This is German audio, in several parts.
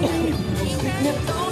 Nhật tôi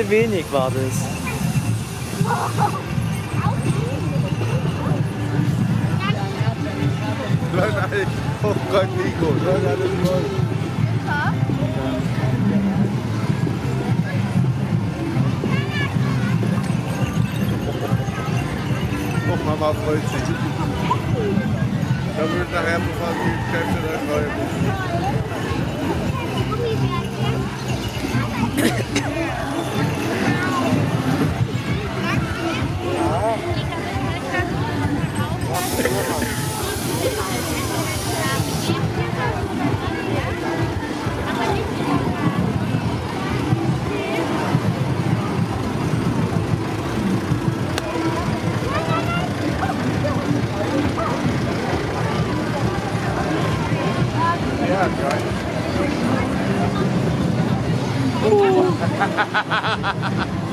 Bisschen wenig war das. Nein. Oh Gott, Nico. Alles voll. Oh, Mama freut sich. Da wird nachher, bevor sie die Kräfte das neue ha ha ha ha